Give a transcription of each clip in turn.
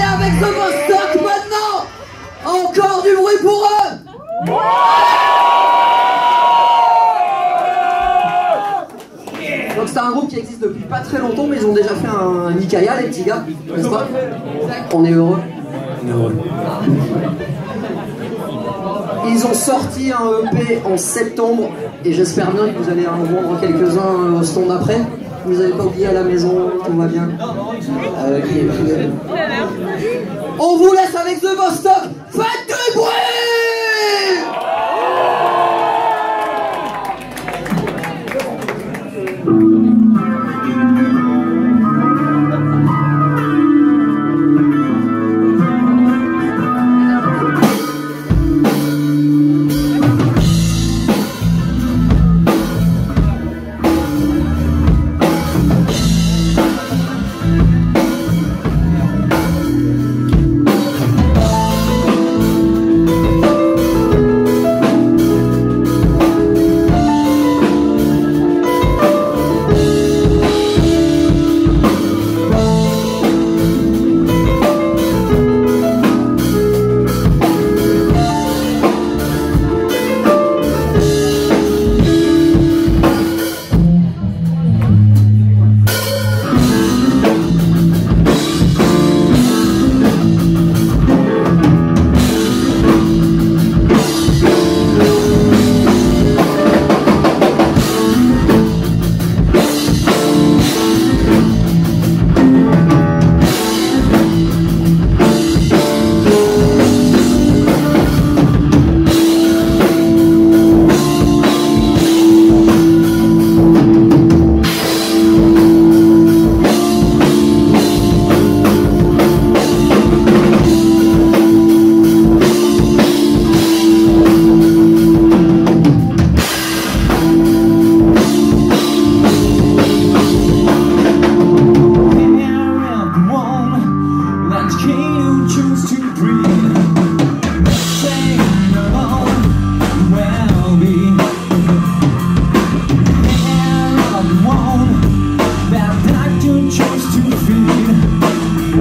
avec The Vostok maintenant Encore du bruit pour eux Donc c'est un groupe qui existe depuis pas très longtemps, mais ils ont déjà fait un Nikaya, les petits gars, n'est-ce pas On est heureux. On est heureux. Ils ont sorti un EP en septembre et j'espère bien que vous allez en vendre quelques-uns au stand après. Vous n'avez pas oublié à la maison, tout va bien. On vous laisse avec The Vostok. Faites du bruit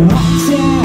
watching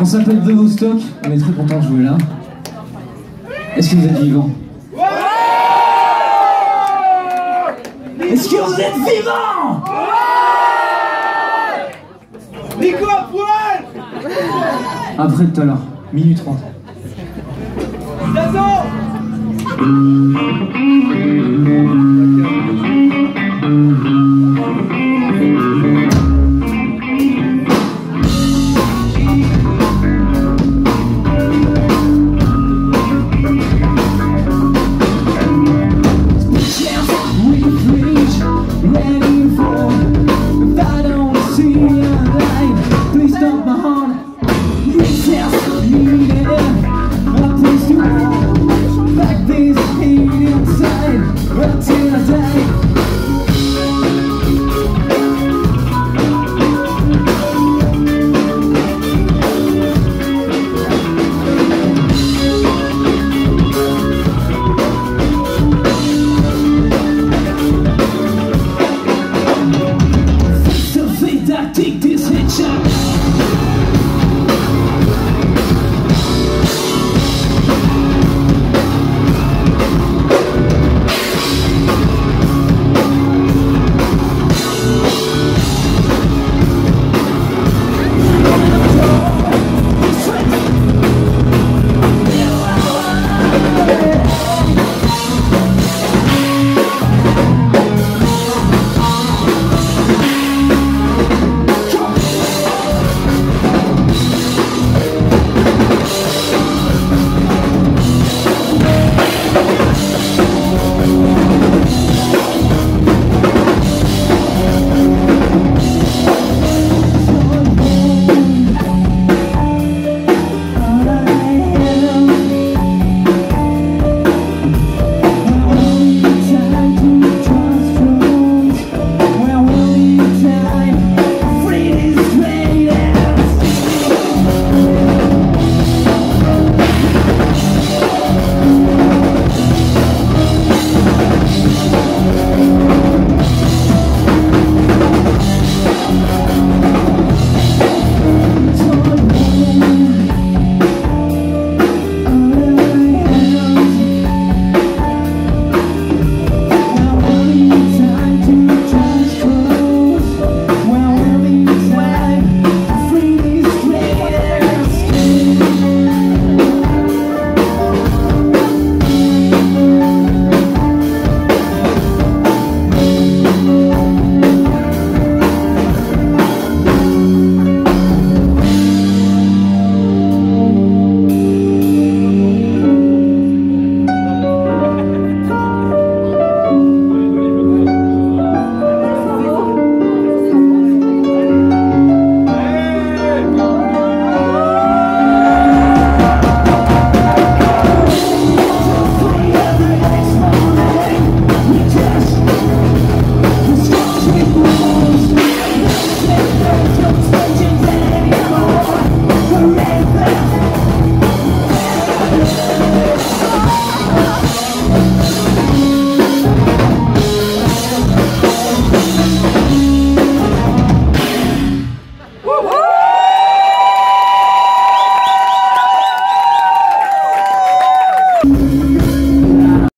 On s'appelle Vostock, on est très content de jouer là. Est-ce que vous êtes vivants Est-ce que vous êtes vivants ouais Nico à poil! Après tout à l'heure, minute 30.